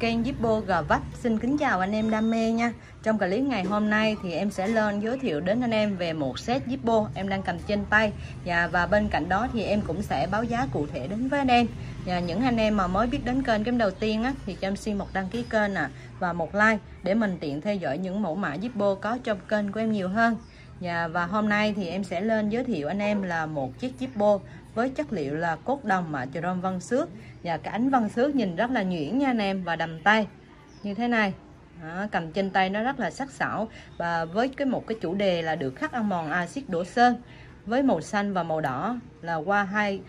kênh Zippo Gò Vấp. Xin kính chào anh em đam mê nha. Trong clip ngày hôm nay thì em sẽ lên giới thiệu đến anh em về một set Zippo em đang cầm trên tay. Và, và bên cạnh đó thì em cũng sẽ báo giá cụ thể đến với anh em. Và những anh em mà mới biết đến kênh kênh đầu tiên á, thì cho em xin một đăng ký kênh à, và một like để mình tiện theo dõi những mẫu mã Zippo có trong kênh của em nhiều hơn. Và, và hôm nay thì em sẽ lên giới thiệu anh em là một chiếc Zippo với chất liệu là cốt đồng mà chrome văn xước và cái ánh văn xước nhìn rất là nhuyễn nha anh em và đầm tay. Như thế này đó, cầm trên tay nó rất là sắc sảo và với cái một cái chủ đề là được khắc ăn mòn axit đổ sơn với màu xanh và màu đỏ là qua hai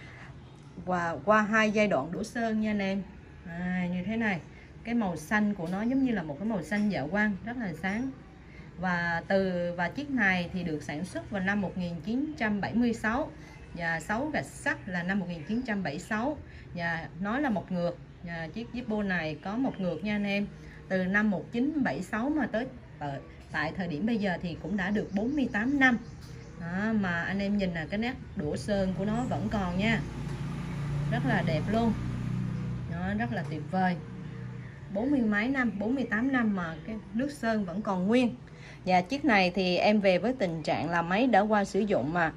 qua qua hai giai đoạn đổ sơn nha anh em. À, như thế này cái màu xanh của nó giống như là một cái màu xanh dạ quang rất là sáng. Và từ và chiếc này thì được sản xuất vào năm 1976 và 6 gạch sắt là năm 1976 và nói là một ngược. Và chiếc Zippo này có một ngược nha anh em. Từ năm 1976 mà tới ờ, tại thời điểm bây giờ thì cũng đã được 48 năm. Đó, mà anh em nhìn là cái nét đũa sơn của nó vẫn còn nha. Rất là đẹp luôn. Đó, rất là tuyệt vời. 40 mấy năm 48 năm mà cái nước sơn vẫn còn nguyên. Và chiếc này thì em về với tình trạng là máy đã qua sử dụng mà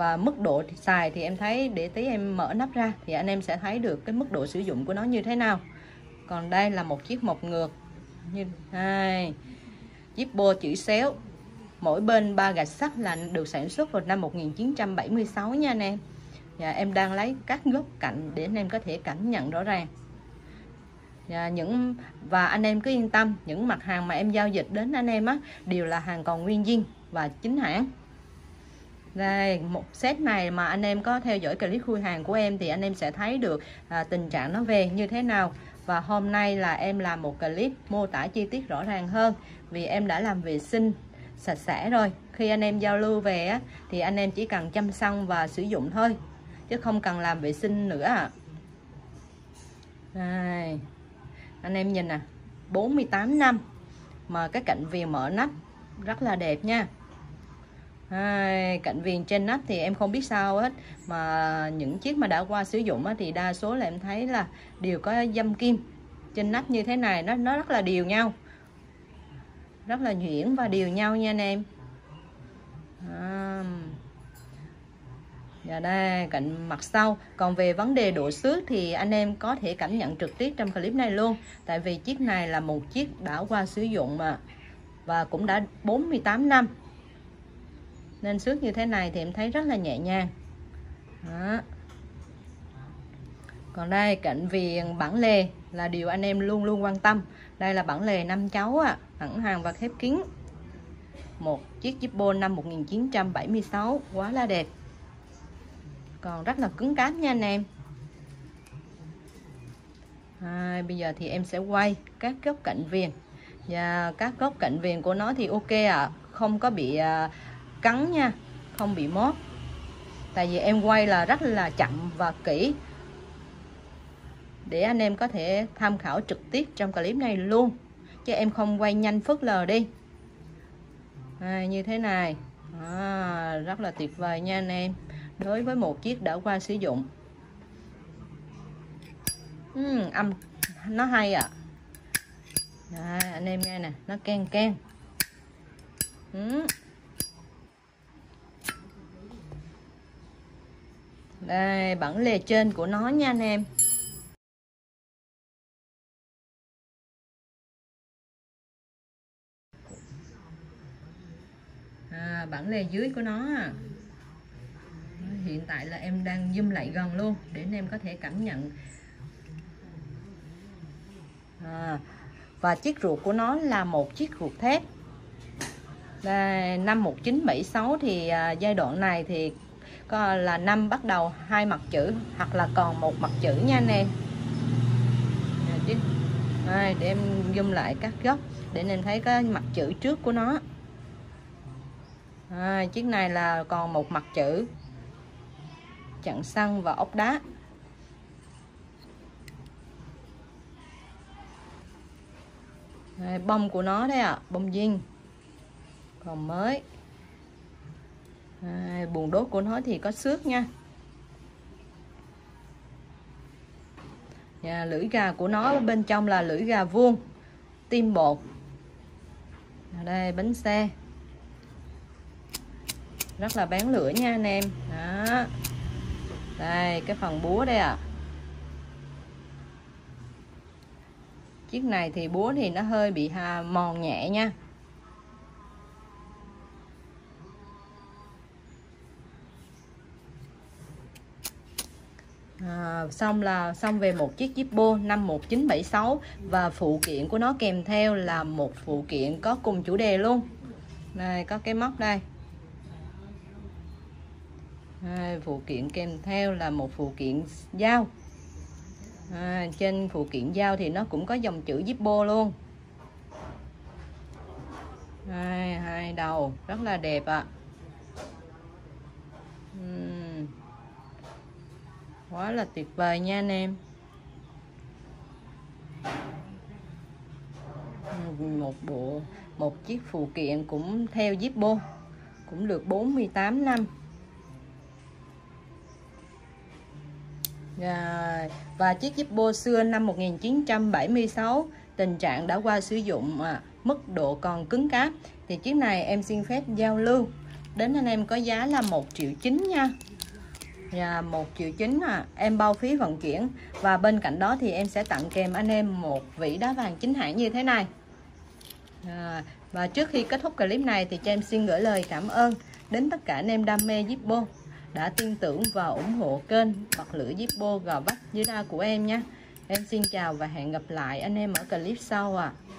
và mức độ xài thì em thấy để tí em mở nắp ra thì anh em sẽ thấy được cái mức độ sử dụng của nó như thế nào. Còn đây là một chiếc mộc ngược. Như hai. Chiếc bô chữ xéo. Mỗi bên ba gạch sắt là được sản xuất vào năm 1976 nha anh em. Và em đang lấy các góc cạnh để anh em có thể cảm nhận rõ ràng. Và những, và anh em cứ yên tâm, những mặt hàng mà em giao dịch đến anh em á, đều là hàng còn nguyên zin và chính hãng đây một set này mà anh em có theo dõi clip khui hàng của em thì anh em sẽ thấy được à, tình trạng nó về như thế nào và hôm nay là em làm một clip mô tả chi tiết rõ ràng hơn vì em đã làm vệ sinh sạch sẽ rồi khi anh em giao lưu về á, thì anh em chỉ cần chăm xong và sử dụng thôi chứ không cần làm vệ sinh nữa à. Đây. anh em nhìn nè 48 năm mà cái cạnh viền mở nắp rất là đẹp nha à, cạnh viền trên nắp thì em không biết sao hết. Mà những chiếc mà đã qua sử dụng thì đa số là em thấy là đều có dâm kim. Trên nắp như thế này nó nó rất là đều nhau. Rất là nhuyễn và đều nhau nha anh em. À. Và dạ đây cạnh mặt sau. Còn về vấn đề độ xước thì anh em có thể cảm nhận trực tiếp trong clip này luôn. Tại vì chiếc này là một chiếc đã qua sử dụng mà Và cũng đã 48 năm nên xước như thế này thì em thấy rất là nhẹ nhàng. Đó. còn đây cạnh viền bản lề là điều anh em luôn luôn quan tâm. Đây là bản lề năm cháu à thẳng hàng và khép kín. Một chiếc Zippo năm 1976 quá là đẹp. Còn rất là cứng cáp nha anh em. À, bây giờ thì em sẽ quay các góc cạnh viền. Và các góc cạnh viền của nó thì ok ạ à. không có bị à, cắn nha không bị mót. Tại vì em quay là rất là chậm và kỹ. Để anh em có thể tham khảo trực tiếp trong clip này luôn. Chứ em không quay nhanh phớt lờ đi. À, như thế này. À, rất là tuyệt vời nha anh em. Đối với một chiếc đã qua sử dụng. Uhm, âm nó hay ạ. À. anh em nghe nè nó ken ken. Uhm. Đây bản lề trên của nó nha anh em. À, bản lề dưới của nó hiện tại là em đang zoom lại gần luôn để anh em có thể cảm nhận. À, và chiếc ruột của nó là một chiếc ruột thép. Đây, năm 1976 thì à, giai đoạn này thì có là năm bắt đầu hai mặt chữ hoặc là còn một mặt chữ nha anh em. Đây, để em zoom lại các góc để anh em thấy cái mặt chữ trước của nó. À, chiếc này là còn một mặt chữ. Chặn xăng và ốc đá. Đây, bông của nó đấy ạ à, bông viên còn mới à, buồn đốt của nó thì có xước nha. Và lưỡi gà của nó bên trong là lưỡi gà vuông tim bột. Đây bánh xe. Rất là bán lửa nha anh em. Đó. Đây cái phần búa đây ạ. À. chiếc này thì búa thì nó hơi bị mòn nhẹ nha. À, xong là xong về một chiếc Zippo năm 1976 và phụ kiện của nó kèm theo là một phụ kiện có cùng chủ đề luôn này có cái móc đây à, phụ kiện kèm theo là một phụ kiện dao à, trên phụ kiện dao thì nó cũng có dòng chữ Zippo luôn hai, hai đầu rất là đẹp ạ à. uhm quá là tuyệt vời nha anh em. Một bộ một chiếc phụ kiện cũng theo Zippo cũng được 48 năm. Rồi. và chiếc Zippo xưa năm 1976 tình trạng đã qua sử dụng à, mức độ còn cứng cáp. Thì chiếc này em xin phép giao lưu. Đến anh em có giá là 1 triệu chín nha. Dạ, và 1 triệu chín à, em bao phí vận chuyển. Và bên cạnh đó thì em sẽ tặng kèm anh em một vỉ đá vàng chính hãng như thế này. À, và trước khi kết thúc clip này thì cho em xin gửi lời cảm ơn đến tất cả anh em đam mê Zippo đã tin tưởng và ủng hộ kênh bật lửa Zippo gò bắt dưới đa của em nhé. Em xin chào và hẹn gặp lại anh em ở clip sau ạ. à.